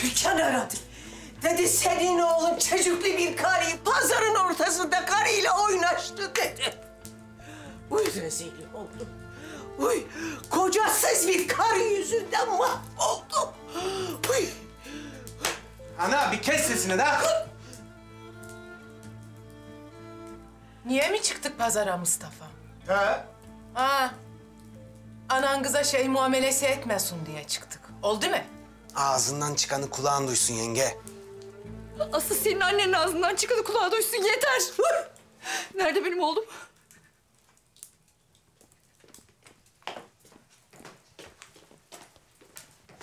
Türkan aradı. Dedi senin oğlun çocuklu bir karıyı pazarın ortasında karıyla oynaştı dedi. Uy rezilim oldum. Uy kocasız bir karı yüzünden mahvoldum. Uy. Ana bir kes sesini de. Niye mi çıktık pazara Mustafa? He. Ha. Anan kıza şey muamelesi etmesin diye çıktık. Oldu mu? Ağzından çıkanı kulağın duysun yenge. Asıl senin annenin ağzından çıkanı kulağa duysun yeter. Nerede benim oğlum?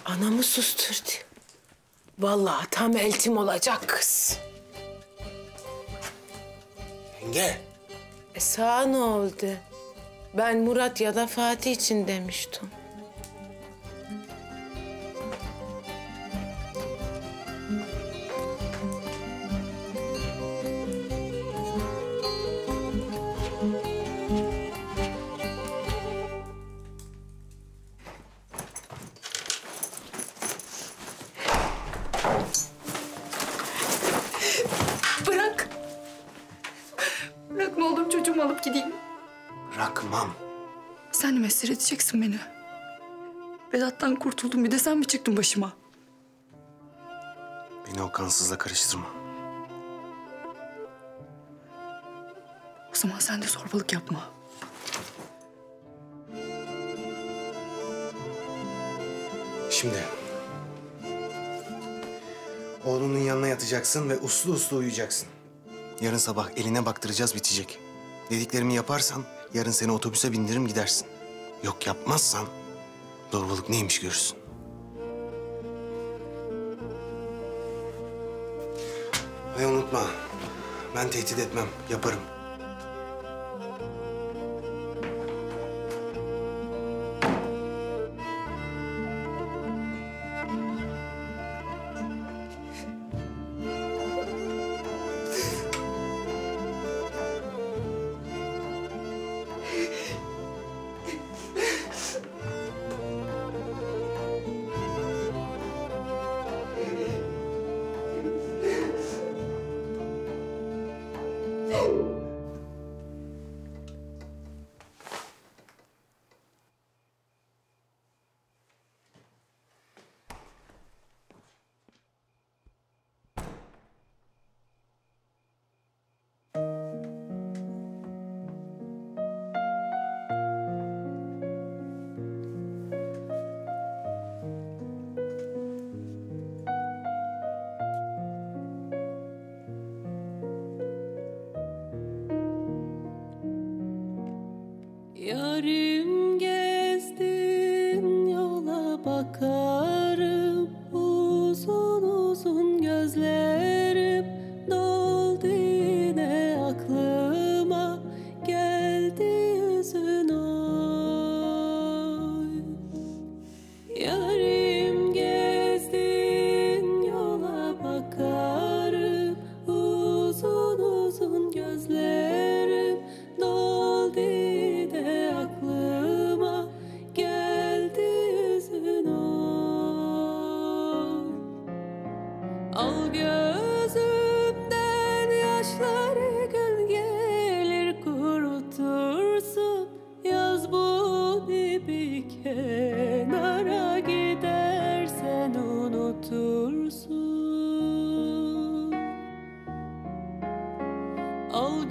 Anamı susturdu. Vallahi tam eltim olacak kız. Yenge. E sana ne oldu? Ben Murat ya da Fatih için demiştim. Edeceksin beni. Vedat'tan kurtuldum bir de sen mi çıktın başıma? Beni o kansızla karıştırma. O zaman sen de zorbalık yapma. Şimdi. Oğlunun yanına yatacaksın ve uslu uslu uyuyacaksın. Yarın sabah eline baktıracağız bitecek. Dediklerimi yaparsan yarın seni otobüse bindiririm gidersin. Yok yapmazsan zorbalık neymiş görürsün. Ve unutma ben tehdit etmem yaparım.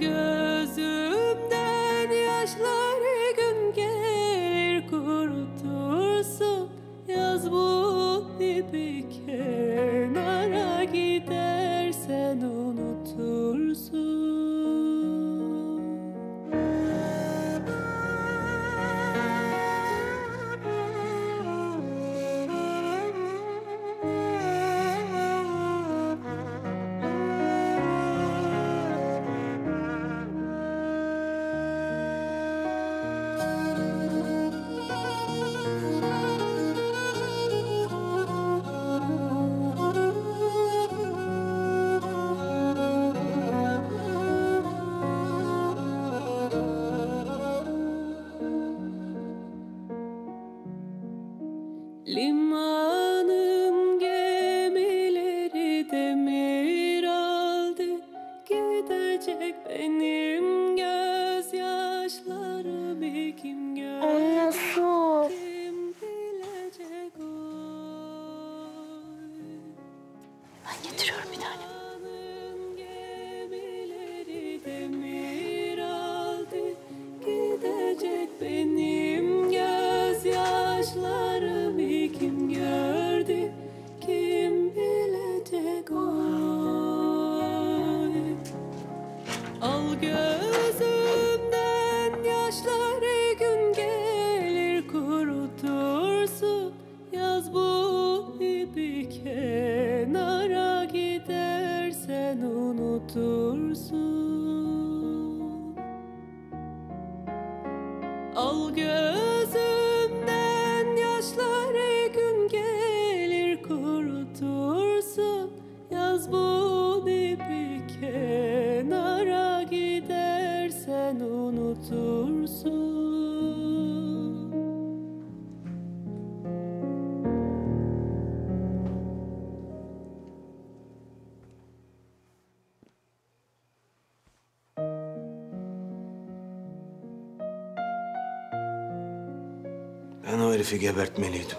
Al Ben getiriyorum bir tane. dursun Ben o herifi gebertmeliydim.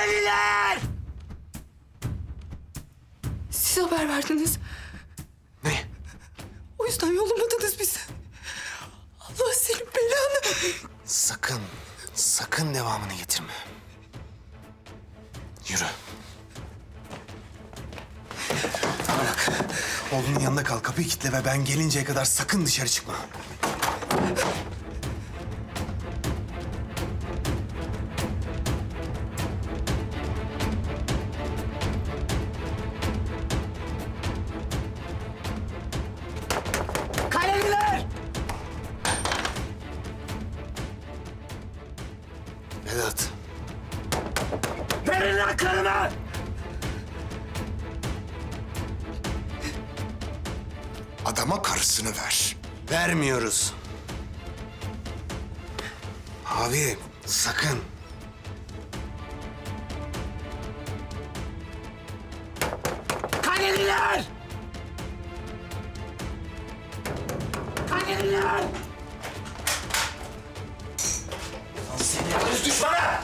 Kaleliler! Siz haber verdiniz. Ne? O yüzden yollamadınız bizi. Allah senin belanı. Sakın, sakın devamını getirme. Yürü. Bana bak. Oğlunun yanında kal, kapıyı kilitle ve ben gelinceye kadar sakın dışarı çıkma. Vermiyoruz. Abi, sakın. Kaleliler! Kaleliler! Seni öz düşmana!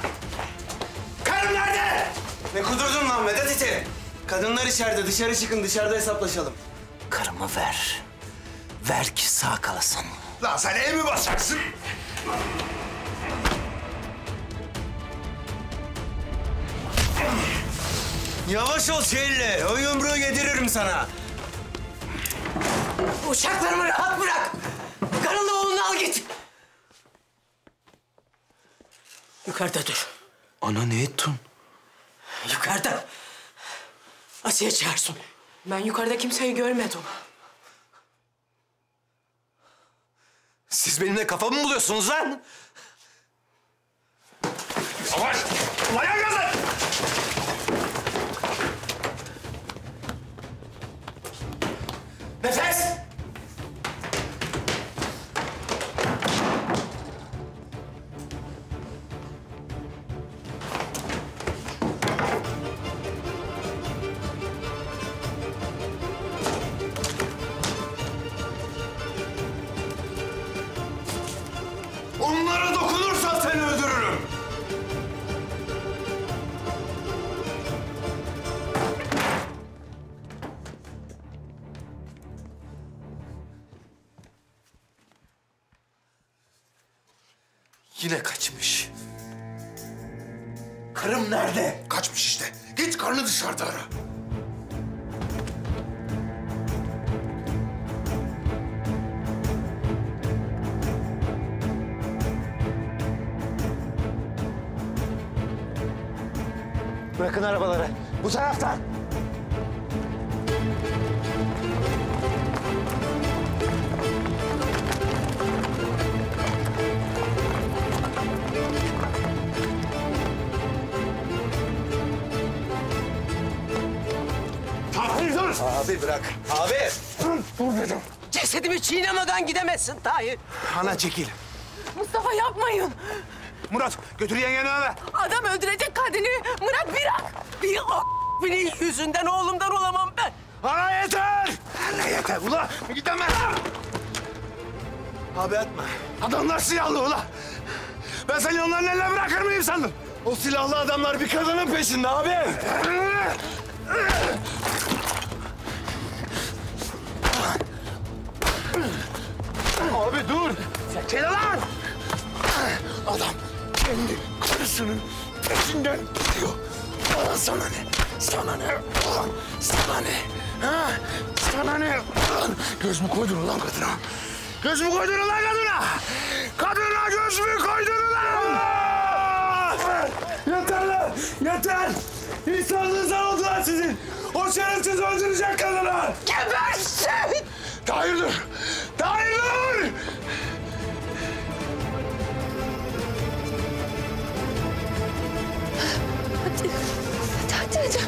Karım nerede? Ne kudurdun lan Vedat iti? Kadınlar içeride, dışarı çıkın, dışarıda hesaplaşalım. Karımı ver. Ver ki sağ kalasın. Lan sen ev mi basacaksın? Yavaş ol Şehirli. O yumruğu yediririm sana. Uçaklarımı rahat bırak. Karınla oğlunu al git. Yukarıda dur. Ana ne ettin? Yukarıda. Asiye çağırsın. Ben yukarıda kimseyi görmedim. Siz benimle kafa mı buluyorsunuz lan? Savaş! Maya gazı! Nefes! Yine kaçmış. Karım nerede? Kaçmış işte. Git karnı dışarıda ara. Bırakın arabaları. Bu taraftan. Abi bırak. Abi. Dur dedim. Cesedimi çiğnemeden gidemezsin Tahir. Ana çekil. Mustafa yapmayın. Murat götür yengeni eve. Adam öldürecek kadını. Murat bırak. Bir o binin yüzünden oğlumdan olamam ben. Ana yeter! Ne yeter ula? Gidemem. Abi atma. Adamlar silahlı ula. Ben seni onların eline bırakır mıyım sandın? O silahlı adamlar bir kadının peşinde abi. Abi dur. Çekil lan. Adam kendi karısının peşinden gidiyor. Sana ne? Sana ne? Sana ne? Ha? Sana ne? Ulan göz mü koydun lan kadına? Göz mü koydun lan kadına? Kadına göz mü koydun lan? Yeter lan! Yeter! İnsanlığınızdan oldular sizin! O şerefsiz öldürecek kadını! Gebersin! Tahir dur! Tahir dur! Hadi. Hadi hadi.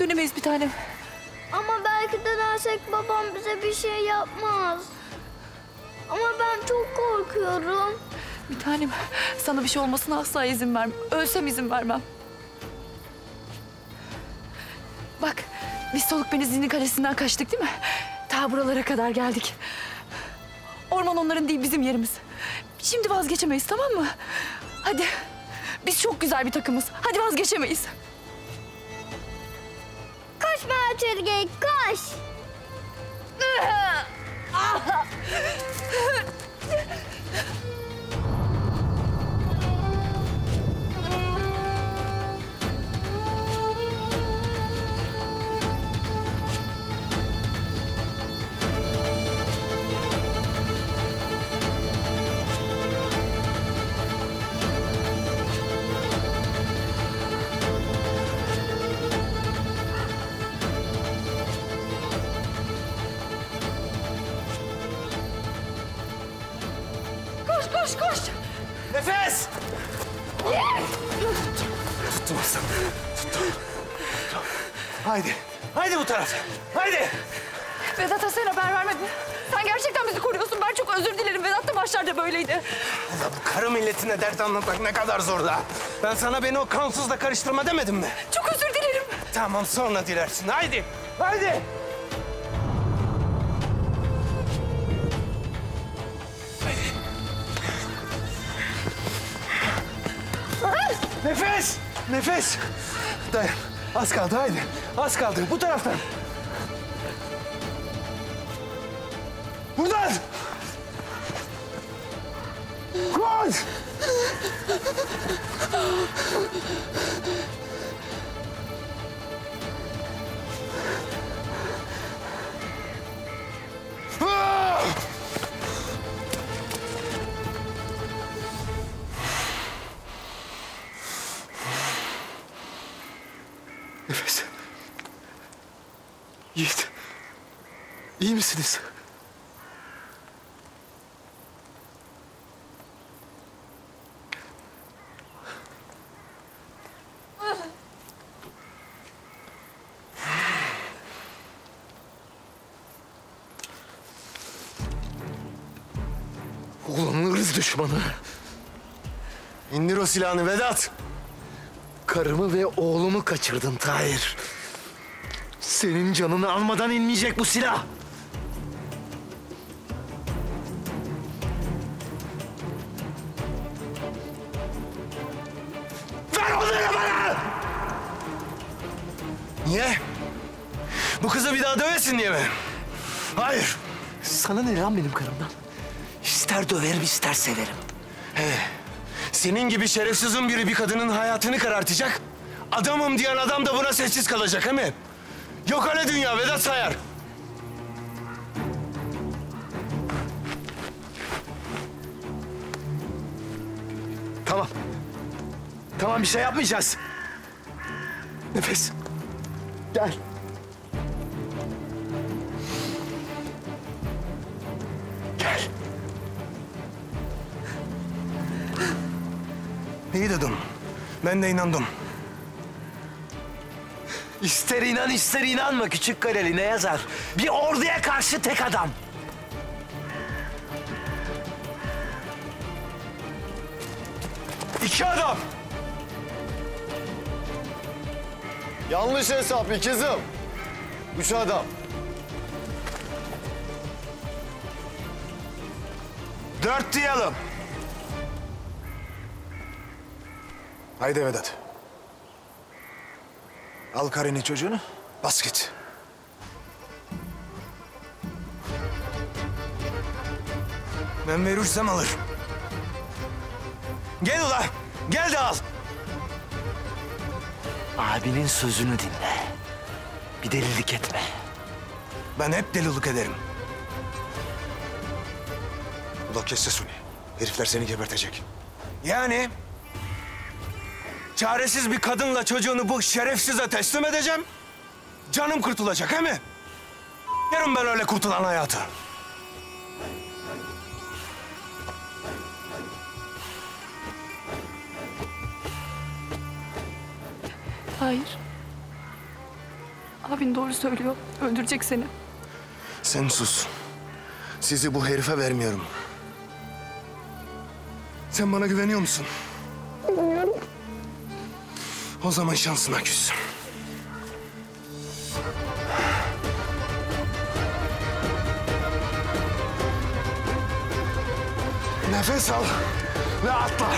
Dönemeyiz bir tanem. Ama belki dönersek babam bize bir şey yapmaz. Ama ben çok korkuyorum. Bir tanem sana bir şey olmasına asla izin vermem. Ölsem izin vermem. Bak biz Soluk Benizli'nin kalesinden kaçtık değil mi? Ta buralara kadar geldik. Orman onların değil bizim yerimiz. Şimdi vazgeçemeyiz tamam mı? Hadi. Biz çok güzel bir takımız. Hadi vazgeçemeyiz. Koş. Koş Tuttum aslanım. Tuttum. Tuttum. Haydi. Haydi bu tarafa. Haydi. Vedat'a sen haber vermedin. Sen gerçekten bizi koruyorsun. Ben çok özür dilerim. Vedat da başlarda böyleydi. Allah bu karı milletine dert anlatmak ne kadar zor da. Ben sana beni o kansızla karıştırma demedim mi? Çok özür dilerim. Tamam sonra dilersin. Haydi. Haydi. Nefes! Nefes! Dayan. Az kaldı haydi. Az kaldı. Bu taraftan. Buradan! Koş! Misiniz? Ulan ırz düşmanı. İndir o silahını Vedat. Karımı ve oğlumu kaçırdın Tahir. Senin canını almadan inmeyecek bu silah. Niye? Bu kızı bir daha dövesin diye mi? Hayır. Sana ne lan benim karımdan? İster döverim ister severim. He. Senin gibi şerefsizin biri bir kadının hayatını karartacak. Adamım diyen adam da buna sessiz kalacak he mi? Yok öyle dünya Vedat Sayar. Tamam. Tamam bir şey yapmayacağız. Nefes. Gel. Gel. İyi dedim. Ben de inandım. İster inan ister inanma küçük kareli ne yazar? Bir orduya karşı tek adam. Yanlış hesap ikizim. Üç adam. Dört diyelim. Haydi Vedat. Al karını çocuğunu, bas git. Ben verirsem alır. Gel ula, gel de al. Abinin sözünü dinle. Bir delilik etme. Ben hep delilik ederim. Ula kes sesini. Herifler seni gebertecek. Yani çaresiz bir kadınla çocuğunu bu şerefsize teslim edeceğim. Canım kurtulacak he mi? Yarın ben öyle kurtulan hayatı. Hayır. Abin doğru söylüyor. Öldürecek seni. Sen sus. Sizi bu herife vermiyorum. Sen bana güveniyor musun? O zaman şansına küs. Nefes al ve atla.